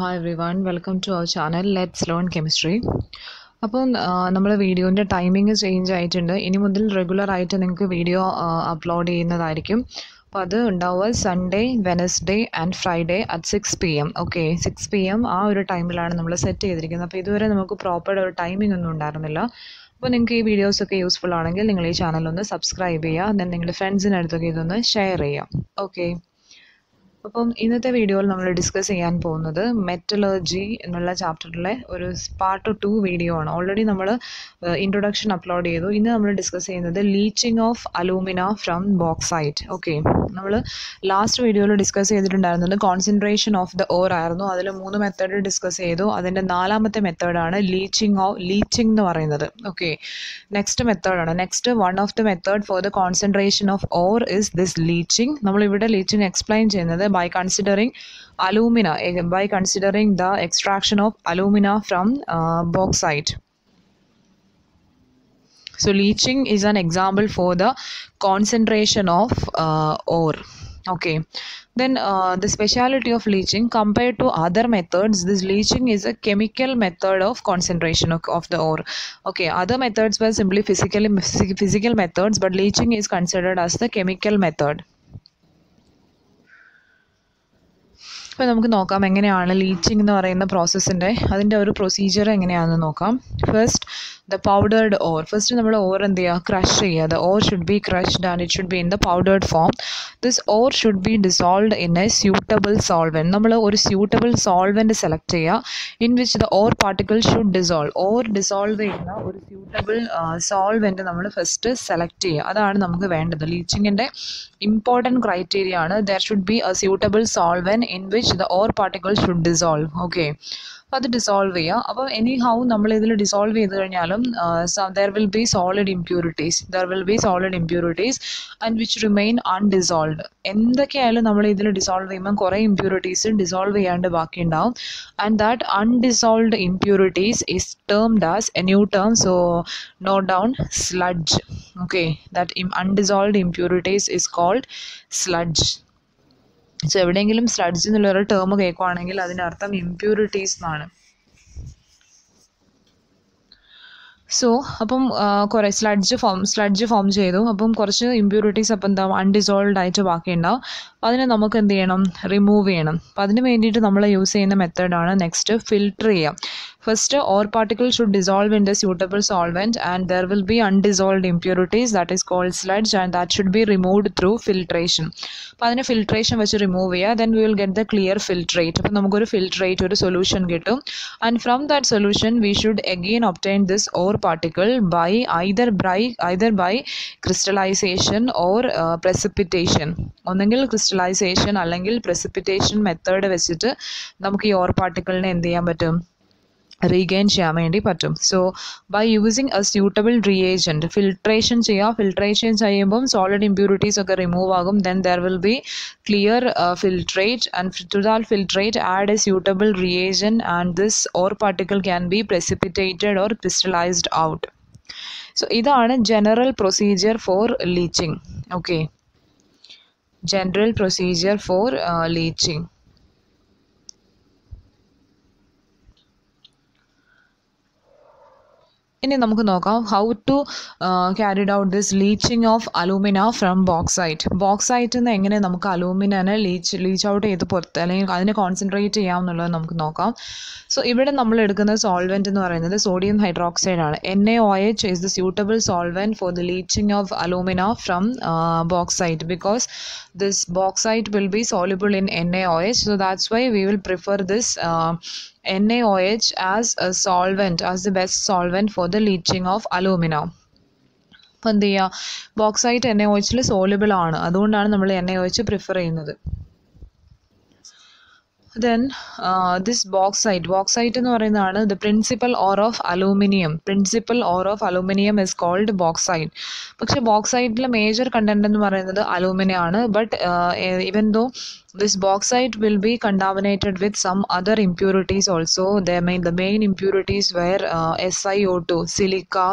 Hi everyone welcome to our channel let's learn chemistry അപ്പം നമ്മൾ വീഡിയോന്റെ timing change ആയിട്ടുണ്ട്. ഇനി മുതൽ റെഗുലർ ആയിട്ട് നിങ്ങൾക്ക് വീഡിയോ അപ്ലോഡ് ചെയ്യുന്നതായിരിക്കും. അപ്പോൾ അത് ഉണ്ടാവുക Sunday Wednesday and Friday at six P M okay six P M ആ ഒരു ടൈമിലാണ് നമ്മൾ സെറ്റ് ചെയ്തിരിക്കുന്നത്. അപ്പോൾ ഇതുവരെ നമുക്ക് പ്രോപ്പർ ഒരു ടൈമിംഗ് ഒന്നും ഉണ്ടായിരുന്നില്ല. അപ്പോൾ നിങ്ങൾക്ക് ഈ വീഡിയോസൊക്കെ യൂസ്ഫുൾ ആണെങ്കിൽ നിങ്ങൾ ഈ ചാനൽ ഒന്ന് സബ്സ്ക്രൈബ് ചെയ്യുക. ദെൻ നിങ്ങളുടെ ഫ്രണ്ട്സിനടുത്തൊക്കെ ഇതൊന്ന് ഷെയർ ചെയ്യുക. ഓക്കെ അപ്പം ഇന്നത്തെ വീഡിയോയിൽ നമ്മൾ ഡിസ്കസ് ചെയ്യാൻ പോകുന്നത് മെറ്റലർജി എന്നുള്ള ചാപ്റ്ററിലെ ഒരു പാർട്ട് ടു വീഡിയോ ആണ്. ഓൾറെഡി നമ്മൾ ഇൻട്രൊഡക്ഷൻ അപ്ലോഡ് ചെയ്തു. ഇന്ന് നമ്മൾ ഡിസ്കസ് ചെയ്യുന്നത് leaching of alumina from bauxite okay നമ്മൾ ലാസ്റ്റ് വീഡിയോയിൽ ഡിസ്കസ് ചെയ്തിട്ടുണ്ടായിരുന്നത് കോൺസെൻട്രേഷൻ ഓഫ് ദ ഓർ ആയിരുന്നു. അതിൽ മൂന്ന് മെത്തേഡ് ഡിസ്കസ് ചെയ്തു. അതിന്റെ നാലാമത്തെ മെത്തേഡാണ് ലീച്ചിങ് ഓഫ് ലീച്ചിങ് എന്ന് പറയുന്നത്. ഓക്കെ നെക്സ്റ്റ് മെത്തേഡാണ് next one of the method for the concentration of ore is this leaching നമ്മളിവിടെ ലീച്ചിങ് എക്സ്പ്ലെയിൻ ചെയ്യുന്നത് by considering alumina by considering the extraction of alumina from bauxite. So leaching is an example for the concentration of uh, ore. Okay. Then uh, the speciality of leaching compared to other methods this leaching is a chemical method of concentration of, of the ore. Okay. Other methods were simply physically physical methods but leaching is considered as the chemical method ഇപ്പോൾ നമുക്ക് നോക്കാം എങ്ങനെയാണ് leaching എന്ന് പറയുന്ന പ്രോസസ്സിന്റെ അതിന്റെ ഒരു procedure എങ്ങനെയാണെന്ന് നോക്കാം. First the powdered ore first നമ്മൾ ഓർ എന്ത് ചെയ്യുക? ക്രഷ് ചെയ്യുക. The ore should be crushed and it should be in the powdered form this ore should be dissolved in a suitable solvent നമ്മൾ ഒരു സ്യൂട്ടബിൾ സോൾവെന്റ് സെലക്ട് ചെയ്യുക in which the ore particle should dissolve or dissolve ചെയ്യുന്ന ഒരു suitable solvent നമ്മൾ first select ചെയ്യുക. അതാണ് നമുക്ക് വേണ്ടത്. ലീച്ചിങ്ങിന്റെ ഇമ്പോർട്ടന്റ് ക്രൈറ്റീരിയ ആണ്. There should be a suitable solvent in which the ore particle should dissolve okay അപ്പോൾ അത് ഡിസോൾവ് ചെയ്യുക അപ്പോൾ എനി ഹൗ നമ്മൾ ഇതിൽ ഡിസോൾവ് ചെയ്ത് കഴിഞ്ഞാലും there will be solid impurities there will be solid impurities and which remain undissolved എന്തൊക്കെയായാലും നമ്മൾ ഇതിൽ ഡിസോൾവ് ചെയ്യുമ്പോൾ കുറേ ഇമ്പ്യൂരിറ്റീസ് ഡിസോൾവ് ചെയ്യാണ്ട് ബാക്കി ഉണ്ടാവും and that undissolved impurities is termed as a new term so note down sludge okay that undissolved impurities is called sludge so എവിടെയെങ്കിലും sludge എന്നുള്ളൊരു ടേം കേൾക്കുവാണെങ്കിൽ അതിനർത്ഥം ഇംപ്യൂരിറ്റീസ് എന്നാണ്. സോ അപ്പം കുറേ സ്ലഡ്ജ് ഫോം സ്ലഡ്ജ് ഫോം ചെയ്തു. അപ്പം കുറച്ച് ഇമ്പ്യൂരിറ്റീസ് അപ്പം എന്താ അൺഡിസോൾവ്ഡ് ആയിട്ട് ബാക്കിയുണ്ടാവും അപ്പം അതിനെ നമുക്ക് എന്ത് ചെയ്യണം? റിമൂവ് ചെയ്യണം. അപ്പം അതിന് വേണ്ടിയിട്ട് നമ്മൾ യൂസ് ചെയ്യുന്ന മെത്തേഡാണ് നെക്സ്റ്റ് ഫിൽട്ടർ ചെയ്യാം first ore particle should dissolve in the suitable solvent and there will be undissolved impurities that is called sludge and that should be removed through filtration അപ്പോൾ അതിനെ ഫിൽട്രേഷൻ വെച്ച് റിമൂവ് ചെയ്യുക. Then we will get the clear filtrate അപ്പോൾ നമുക്കൊരു filtrate ഒരു solution കിട്ടും. And from that solution we should again obtain this ore particle by either by either by crystallization or precipitation ഒന്നെങ്കിൽ crystallisation അല്ലെങ്കിൽ precipitation method വെച്ചിട്ട് നമുക്ക് ഈ or പാർട്ടിക്കിളിനെ എന്ത് ചെയ്യാൻ പറ്റും? റീഗെയിൻ ചെയ്യാൻ വേണ്ടി പറ്റും. So by using a suitable reagent filtration ചെയ്യുക ഫിൽട്രേഷൻ ചെയ്യുമ്പം സോളിഡ് ഇമ്പ്യൂരിറ്റീസ് ഒക്കെ റിമൂവ് ആകും. Then there will be clear filtrate and to that filtrate add a suitable reagent and this ore particle can be precipitated or crystallized out so ഇതാണ് general procedure for leaching okay general procedure for leaching ഇനി നമുക്ക് നോക്കാം how to carried out this leaching of alumina from bauxite ബോക്സൈറ്റിൽ നിന്ന് എങ്ങനെ നമുക്ക് അലൂമിനെ leech leech out ചെയ്ത് പുറത്ത് അല്ലെങ്കിൽ അതിനെ കോൺസെൻട്രേറ്റ് ചെയ്യാം എന്നുള്ളത് നമുക്ക് നോക്കാം. സോ ഇവിടെ നമ്മൾ എടുക്കുന്ന സോൾവെന്റ് എന്ന് പറയുന്നത് സോഡിയം ഹൈഡ്രോക്സൈഡ് ആണ്. N A O H is the suitable solvent for the leaching of alumina from bauxite because this bauxite will be soluble in N A O H so that's why we will prefer this NaOH as a solvent, as the best solvent for the leaching of alumina. അപ്പോൾ എന്ത് ചെയ്യുക bauxite N A O എച്ചിൽ ആണ് അതുകൊണ്ടാണ് നമ്മൾ N A O prefer ചെയ്യുന്നത് then this bauxite bauxite എന്ന് പറയുന്നതാണ് the principal ore of aluminium principal ore of aluminium is called bauxite പക്ഷേ ബോക്സൈറ്റിലെ മേജർ കണ്ടന്റ് എന്ന് പറയുന്നത് അലൂമിനിയം ആണ്. But even though this bauxite will be contaminated with some other impurities also the main the main impurities were uh, SiO2 silica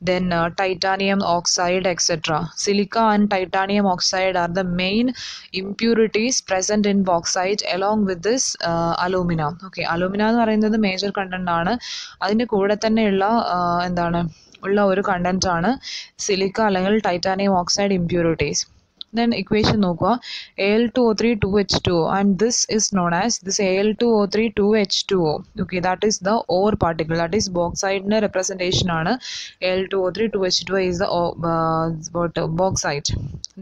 then uh, titanium oxide etc silica and titanium oxide are the main impurities present in bauxite along with this uh, alumina okay alumina എന്ന് പറയുന്നത് major content ആണ് അതിന്റെ കൂടെ തന്നെയുള്ള uh, എന്താണ് ഉള്ള ഒരു content ആണ് സിലിക്ക അല്ലെങ്കിൽ titanium oxide impurities then equation നോക്കുക Al2O3 2H2O and this is known as this Al2O3 2H2O okay that is the ore particle that is bauxite representation ആണ് Al2O3 2H2O is the uh, what uh, bauxite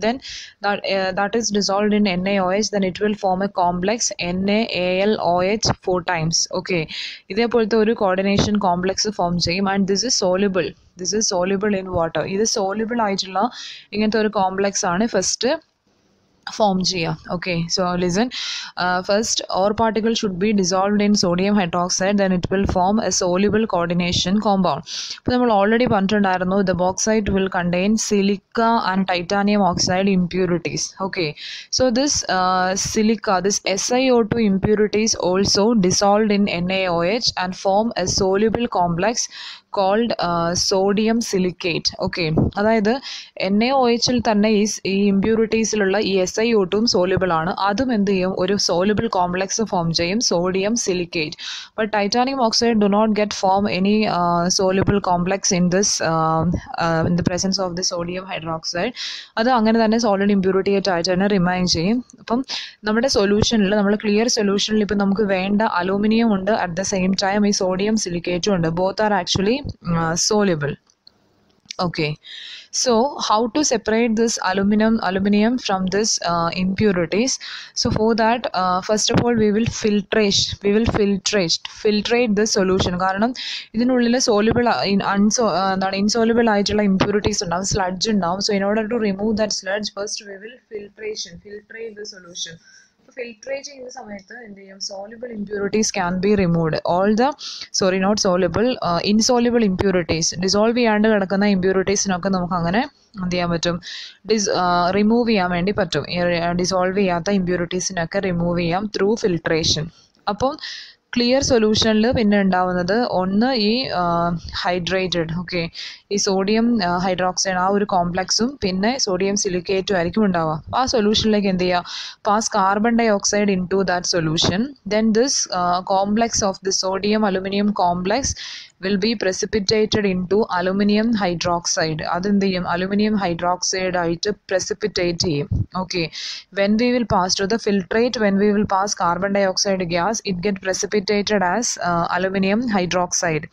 then that uh, that is dissolved in NaOH then it will form a complex NaAlOH four times okay ഇതേപോലത്തെ ഒരു coordination complex form ചെയ്യും and this is soluble this is soluble in water ഇത് soluble ആയിട്ടുള്ള ഇങ്ങനത്തെ ഒരു complex ആണ് first form ചെയ്യുക okay so listen first ore particle should be dissolved in sodium hydroxide then it will form a soluble coordination compound ഇപ്പോൾ നമ്മൾ already പറഞ്ഞിട്ടുണ്ടായിരുന്നു the bauxite will contain silica and titanium oxide impurities okay so this silica this S I O two impurities also dissolved in N A O H and form a soluble complex called sodium silicate okay അതായത് N A O എച്ചിൽ തന്നെ ഈ ഈ ഇമ്പ്യൂരിറ്റീസിലുള്ള ഈ S I ഒട്ടും soluble ആണ്. അതും എന്ത് ചെയ്യും? ഒരു സോലിബിൾ കോംപ്ലക്സ് ഫോം ചെയ്യും. Sodium silicate but titanium oxide do not get form any soluble complex in this in the presence of the sodium hydroxide അത് അങ്ങനെ തന്നെ സോളിഡ് ഇമ്പ്യൂരിറ്റി ആയിട്ട് തന്നെ റിമൈൻ ചെയ്യും. അപ്പം നമ്മുടെ സൊല്യൂഷനിൽ നമ്മൾ ക്ലിയർ സൊല്യൂഷനിൽ ഇപ്പം നമുക്ക് വേണ്ട അലൂമിനിയം ഉണ്ട്. അറ്റ് ദ സെയിം ടൈം ഈ സോഡിയം സിലിക്കേറ്റും ഉണ്ട്. Both are actually uh, soluble okay so how to separate this aluminum aluminum from this uh, impurities so for that uh, first of all we will filtrate we will filtrate filtrate the solution കാരണം ഇതിനുള്ളിൽ soluble അൺസോ എന്താണ് insoluble ആയിട്ടുള്ള impurities ഉണ്ടാവും sludge ഉണ്ടാവും so in order to remove that sludge first we will filtration filtrate the solution filtrate ചെയ്യുന്ന സമയത്ത് എന്ത് ചെയ്യും? Soluble impurities can be removed all the sorry not soluble insoluble impurities dissolve ചെയ്യാണ്ട് കിടക്കുന്ന ഇമ്പ്യൂരിറ്റീസിനൊക്കെ നമുക്ക് അങ്ങനെ എന്ത് ചെയ്യാൻ പറ്റും? ഡിസ് റിമൂവ് ചെയ്യാൻ വേണ്ടി പറ്റും. ഡിസോൾവ് ചെയ്യാത്ത ഇമ്പ്യൂരിറ്റീസിനൊക്കെ റിമൂവ് ചെയ്യാം ത്രൂ ഫിൽട്രേഷൻ അപ്പം ക്ലിയർ സൊല്യൂഷനിൽ പിന്നെ ഉണ്ടാവുന്നത് ഒന്ന് ഈ ഹൈഡ്രേറ്റഡ് ഓക്കെ ഈ സോഡിയം ഹൈഡ്രോക്സൈഡ് ആ ഒരു കോംപ്ലക്സും പിന്നെ സോഡിയം സിലിക്കേറ്റും ആയിരിക്കും ഉണ്ടാവുക അപ്പോൾ ആ സൊല്യൂഷനിലേക്ക് എന്ത് ചെയ്യുക pass carbon dioxide into that solution then this complex of the sodium aluminium complex will be precipitated into aluminium hydroxide അതെന്ത് ചെയ്യും? അലുമിനിയം ഹൈഡ്രോക്സൈഡ് ആയിട്ട് പ്രസിപ്പിറ്റേറ്റ് ചെയ്യും. Okay when we will pass to the filtrate when we will pass carbon dioxide gas it get precipitated as aluminium hydroxide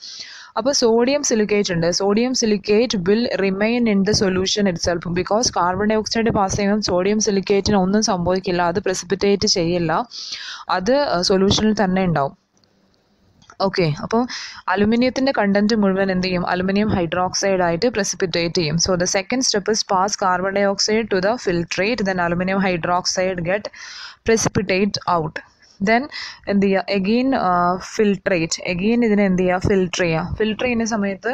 അപ്പോൾ sodium silicate ഉണ്ട്. Sodium silicate will remain in the solution itself because carbon dioxide pass ചെയ്യുമ്പോൾ sodium സിലിക്കേറ്റിന് ഒന്നും സംഭവിക്കില്ല. അത് precipitate ചെയ്യില്ല. അത് സൊല്യൂഷനിൽ തന്നെ ഉണ്ടാവും. ഓക്കെ അപ്പോൾ അലുമിനിയത്തിന്റെ കണ്ടന്റ് മുഴുവൻ എന്ത് ചെയ്യും? അലുമിനിയം ഹൈഡ്രോക്സൈഡ് ആയിട്ട് പ്രസിപ്പിറ്റേറ്റ് ചെയ്യും. So the second step is pass carbon dioxide to the filtrate then aluminium hydroxide get precipitate out then എന്ത് ചെയ്യുക? എഗെയിൻ ഫിൽട്രേറ്റ് എഗെയിൻ ഇതിനെ എന്ത് ചെയ്യുക? ഫിൽട്ടർ ചെയ്യുക. ഫിൽട്ടർ ചെയ്യുന്ന സമയത്ത്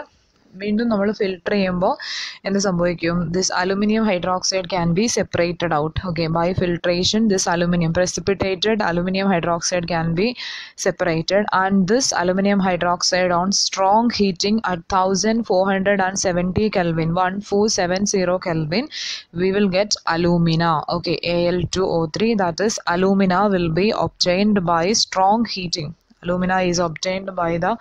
വീണ്ടും നമ്മൾ ഫിൽട്ടർ ചെയ്യുമ്പോൾ എന്ത് സംഭവിക്കും this aluminium hydroxide can be separated out okay by filtration this aluminium precipitate aluminum hydroxide can be separated and this aluminum hydroxide on strong heating at 1470 kelvin 1470 kelvin we will get alumina okay al2o3 that is alumina will be obtained by strong heating alumina is obtained by the